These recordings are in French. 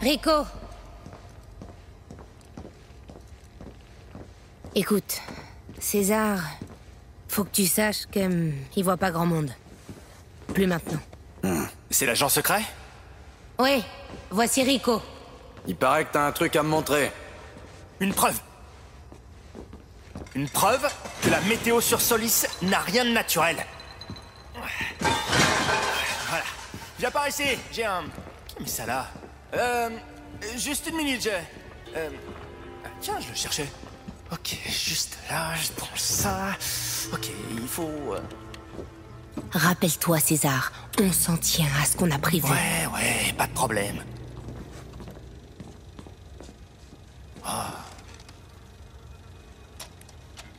Rico Écoute, César, faut que tu saches qu'il voit pas grand monde. Plus maintenant. C'est l'agent secret? Oui, voici Rico. Il paraît que t'as un truc à me montrer. Une preuve. Une preuve que la météo sur Solis n'a rien de naturel. Voilà. Viens par ici, j'ai un... Qui a mis ça là Euh... Juste une minute, j'ai... Euh... Tiens, je le cherchais. Ok, juste là, je prends ça... Ok, il faut... euh, Rappelle-toi, César, on s'en tient à ce qu'on a prévu. Ouais, ouais, pas de problème. Ah.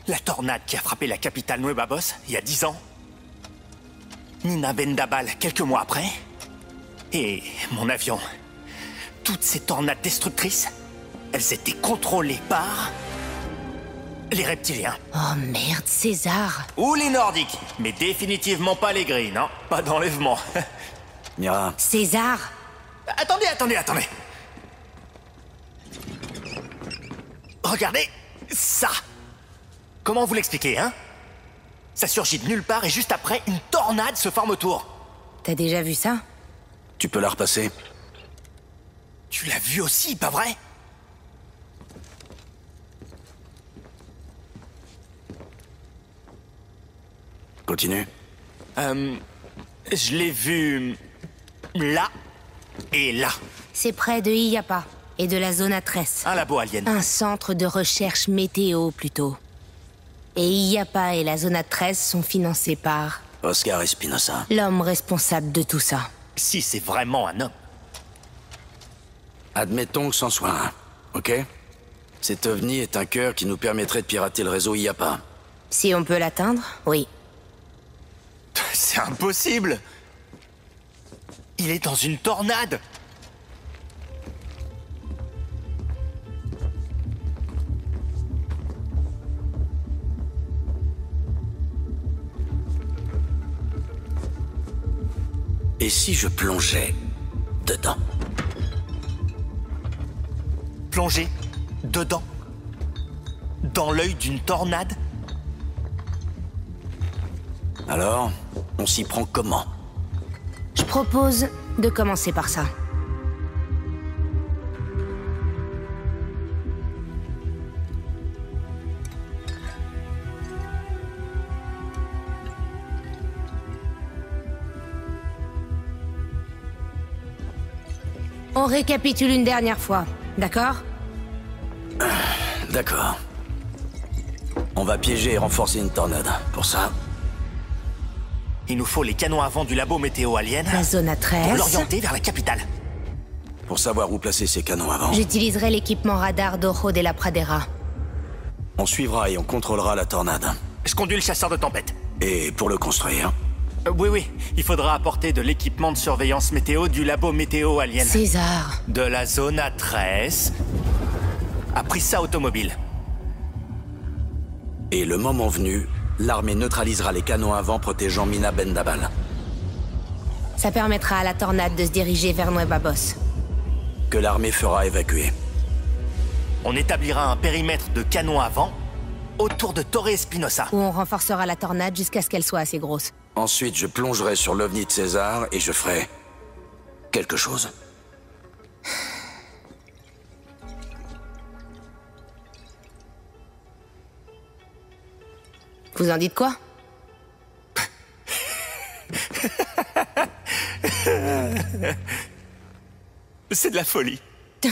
La tornade qui a frappé la capitale Nueva Boss il y a dix ans. Nina Bendabal quelques mois après. Et mon avion. Toutes ces tornades destructrices, elles étaient contrôlées par... les reptiliens. Oh merde, César Ou les nordiques. Mais définitivement pas les gris, non? Pas d'enlèvement. Mira, César Attendez, attendez, attendez. Regardez ça. Comment vous l'expliquez, hein? Ça surgit de nulle part et juste après, une tornade se forme autour. T'as déjà vu ça? Tu peux la repasser Tu l'as vu aussi, pas vrai? Continue. Euh, je l'ai vu là et là. C'est près de Iyapa et de la zone A13. Un labo alien. Un centre de recherche météo, plutôt. Et Iyapa et la zone A13 sont financés par Oscar Espinosa. l'homme responsable de tout ça. Si c'est vraiment un homme. Admettons que c'en soit un, ok? Cet ovni est un cœur qui nous permettrait de pirater le réseau IAPA. Si on peut l'atteindre, oui. C'est impossible Il est dans une tornade Et si je plongeais dedans? Dedans Dans l'œil d'une tornade. Alors, on s'y prend comment? Je propose de commencer par ça. On récapitule une dernière fois, d'accord? D'accord. On va piéger et renforcer une tornade. Pour ça, Il nous faut les canons à vent du labo météo alien La zone pour A13. l'orienter vers la capitale. pour savoir où placer ces canons avant, J'utiliserai l'équipement radar d'Ojo de la Pradera. on suivra et on contrôlera la tornade. Je conduis le chasseur de tempête? Et pour le construire, Euh, oui, oui, il faudra apporter de l'équipement de surveillance météo du labo météo alien. César, De la zone A13 à Prissa Automobile. et le moment venu, l'armée neutralisera les canons à vent protégeant Mina Bendabal. ça permettra à la tornade de se diriger vers Nueva Boss. Que l'armée fera évacuer. On établira un périmètre de canons à vent autour de Torre Espinosa. Où on renforcera la tornade jusqu'à ce qu'elle soit assez grosse. Ensuite, je plongerai sur l'ovni de César et je ferai quelque chose. Vous en dites quoi? C'est de la folie.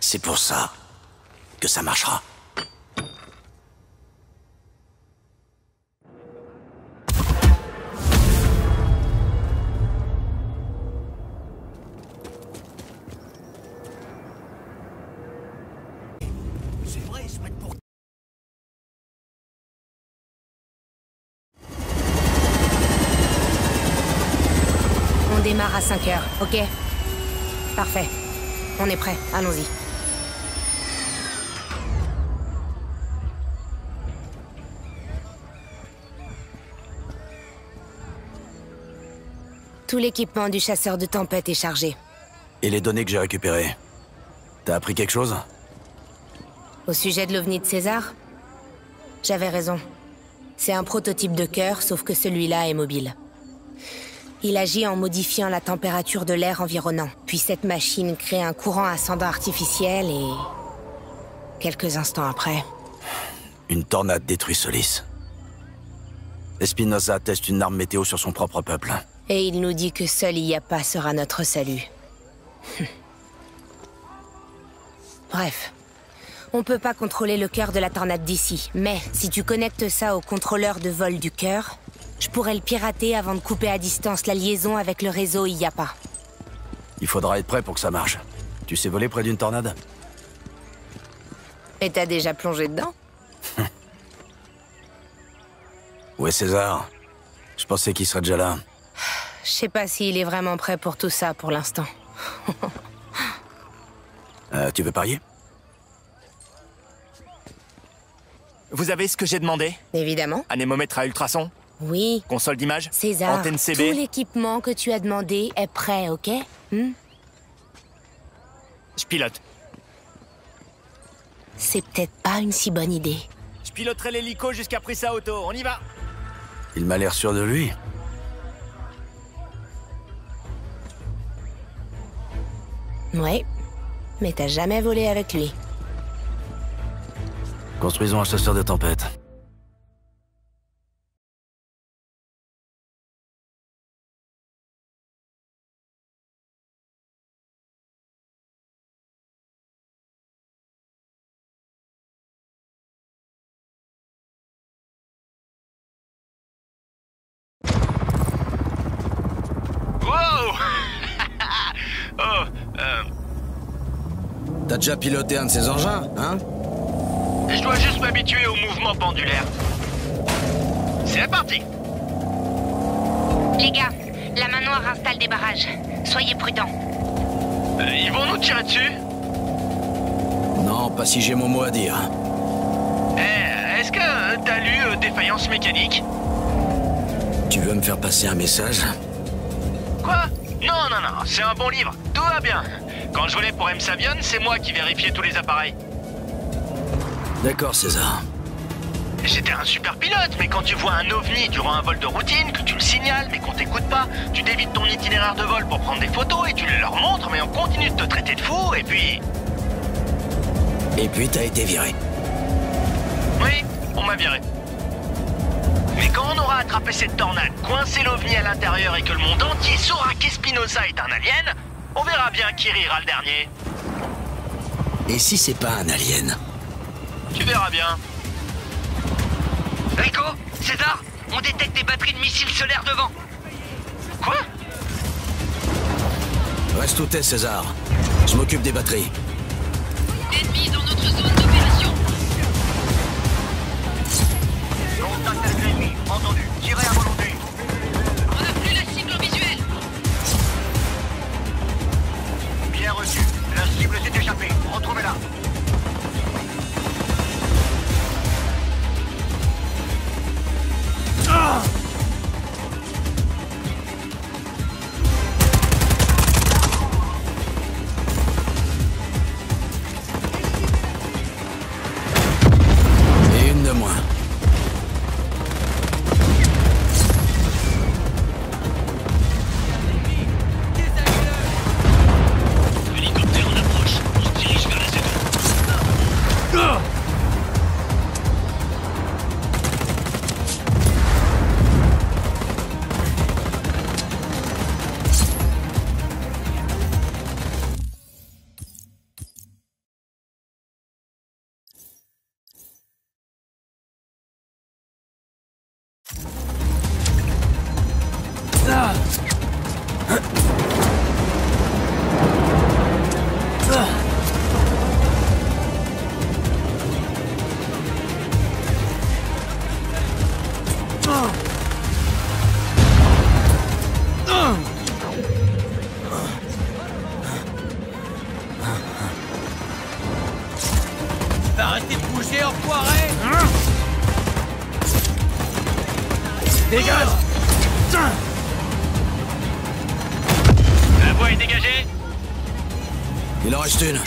C'est pour ça que ça marchera. 5 heures, ok Parfait. On est prêt, allons-y. Tout l'équipement du chasseur de tempête est chargé. Et les données que j'ai récupérées T'as appris quelque chose Au sujet de l'OVNI de César J'avais raison. C'est un prototype de cœur, sauf que celui-là est mobile. Il agit en modifiant la température de l'air environnant. Puis cette machine crée un courant ascendant artificiel et... Quelques instants après... Une tornade détruit Solis. Espinosa teste une arme météo sur son propre peuple. Et il nous dit que seul Iyapa sera notre salut. Bref. On peut pas contrôler le cœur de la tornade d'ici, mais si tu connectes ça au contrôleur de vol du cœur, je pourrais le pirater avant de couper à distance la liaison avec le réseau Iyapa. Il faudra être prêt pour que ça marche. Tu sais voler près d'une tornade? Et t'as déjà plongé dedans? Où est César Je pensais qu'il serait déjà là. Je sais pas s'il est vraiment prêt pour tout ça pour l'instant. Euh, tu veux parier? Vous avez ce que j'ai demandé Évidemment. Anémomètre à ultrasons Oui. Console d'image César, Antenne tout CB l'équipement que tu as demandé est prêt, ok Hmm Je pilote. C'est peut-être pas une si bonne idée. Je piloterai l'hélico jusqu'à Prissa Auto. On y va Il m'a l'air sûr de lui. Ouais. Mais t'as jamais volé avec lui. Construisons un chasseur de tempête. Wow! Oh, euh, T'as déjà piloté un de ces engins, hein? Je dois juste m'habituer au mouvement pendulaire. C'est parti Les gars, la main noire installe des barrages. Soyez prudents. Euh, Ils vont nous tirer dessus Non, pas si j'ai mon mot à dire. Eh, est-ce que euh, t'as lu euh, Défaillance mécanique? Tu veux me faire passer un message? Quoi? Non, non, non, c'est un bon livre. Tout va bien. Quand je volais pour M. Savion, c'est moi qui vérifiais tous les appareils. D'accord, César. J'étais un super pilote, mais quand tu vois un ovni durant un vol de routine, que tu le signales, mais qu'on t'écoute pas, tu dévites ton itinéraire de vol pour prendre des photos et tu les leur montres, mais on continue de te traiter de fou, et puis... Et puis t'as été viré. Oui, on m'a viré. Mais quand on aura attrapé cette tornade, coincé l'ovni à l'intérieur et que le monde entier saura qu'Espinosa est un alien, on verra bien qui rira le dernier. Et si c'est pas un alien? Tu verras bien. Rico César On détecte des batteries de missiles solaires devant. Quoi? Reste où t'es, César. Je m'occupe des batteries. Ennemi dans notre zone d'opération. Contact avec l'ennemi, entendu. Tirez à volonté. On n'a plus la cible en visuel. Bien reçu. La cible s'est échappée. Retrouvez-la. Il en reste une.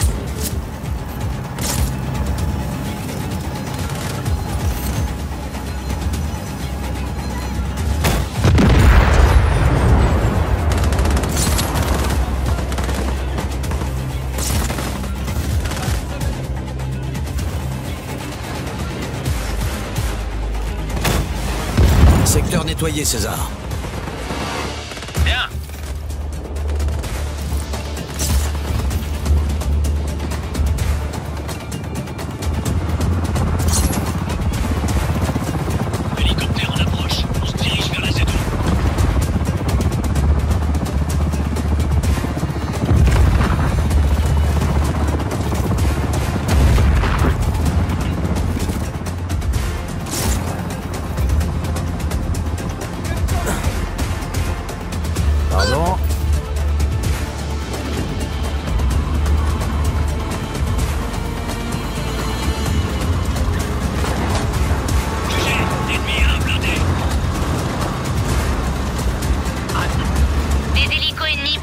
Secteur nettoyé, César.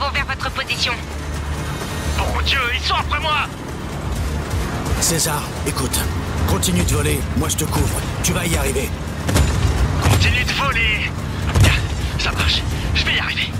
Vont vers votre position. Bon Dieu, ils sont après moi César, écoute. Continue de voler, moi je te couvre. Tu vas y arriver. Continue de voler Bien, ça marche. Je vais y arriver.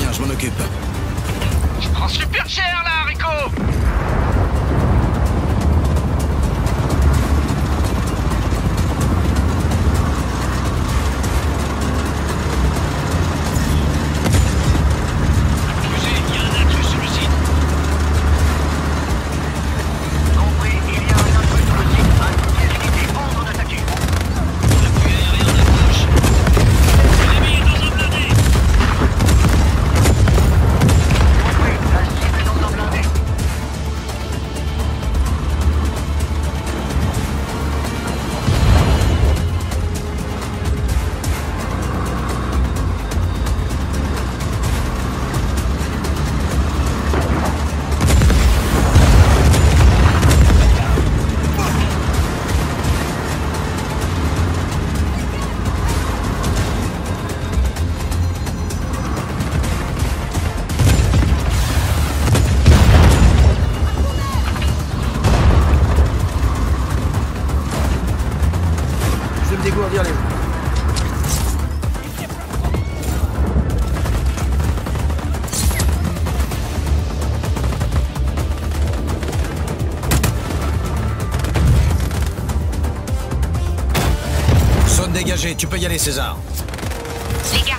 Bien, je m'en occupe. Je prends super cher là, Rico Tu peux y aller César. Les gars,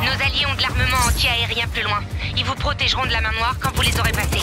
nos alliés ont de l'armement anti-aérien plus loin. Ils vous protégeront de la main noire quand vous les aurez passés.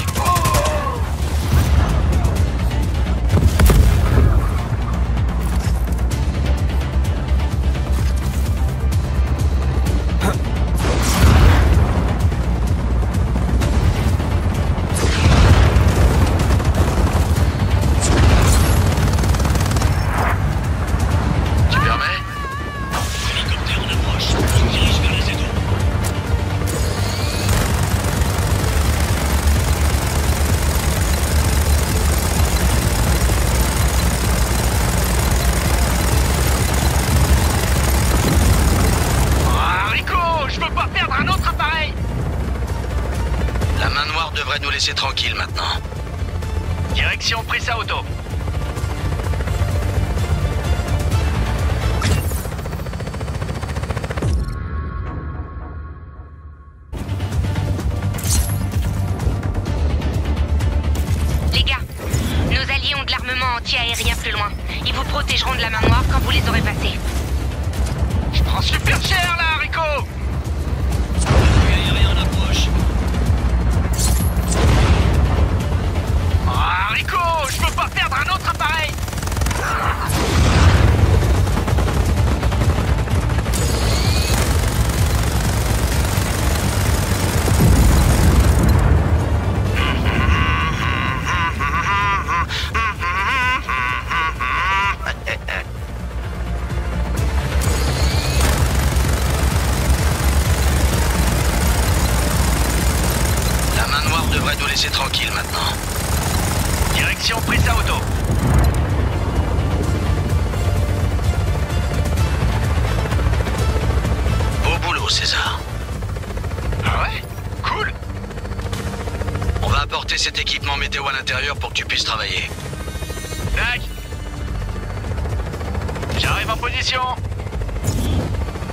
J'arrive en position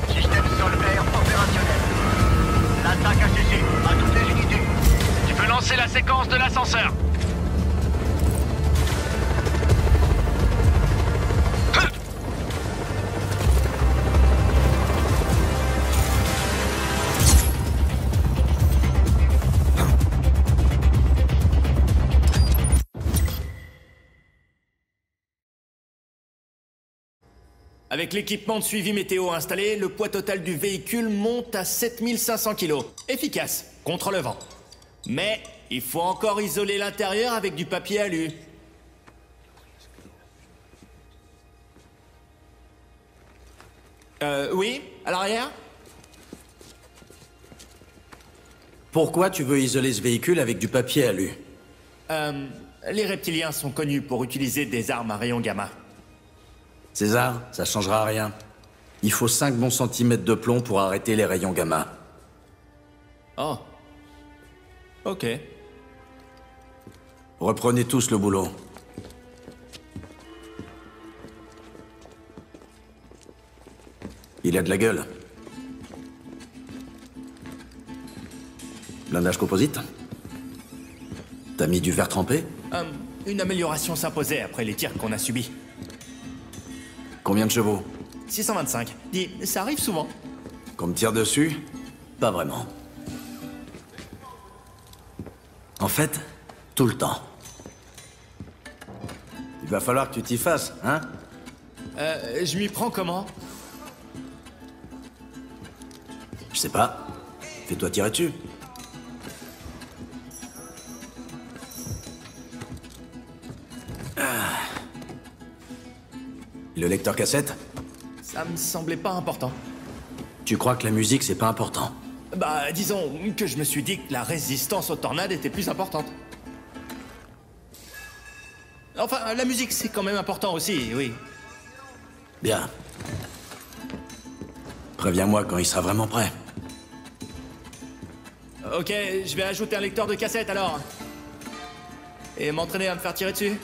Système solvaire opérationnel. L'attaque a cessé. À toutes les unités. Tu peux lancer la séquence de l'ascenseur. Avec l'équipement de suivi météo installé, le poids total du véhicule monte à 7500 kg. Efficace, contre le vent. Mais il faut encore isoler l'intérieur avec du papier alu. Euh, oui À l'arrière? Pourquoi tu veux isoler ce véhicule avec du papier alu? Euh, les reptiliens sont connus pour utiliser des armes à rayon gamma. César, ça changera rien. Il faut 5 bons centimètres de plomb pour arrêter les rayons gamma. Oh. Ok. Reprenez tous le boulot. Il a de la gueule. Blindage composite T'as mis du verre trempé? Euh, une amélioration s'imposait après les tirs qu'on a subis. Combien de chevaux 625. Dis, ça arrive souvent. Qu'on me tire dessus Pas vraiment. En fait, tout le temps. Il va falloir que tu t'y fasses, hein Euh, je m'y prends comment? Je sais pas. Fais-toi tirer dessus. Le lecteur cassette Ça me semblait pas important. Tu crois que la musique, c'est pas important Bah, disons que je me suis dit que la résistance aux tornades était plus importante. Enfin, la musique, c'est quand même important aussi, oui. Bien. Préviens-moi quand il sera vraiment prêt. Ok, je vais ajouter un lecteur de cassette alors. Et m'entraîner à me faire tirer dessus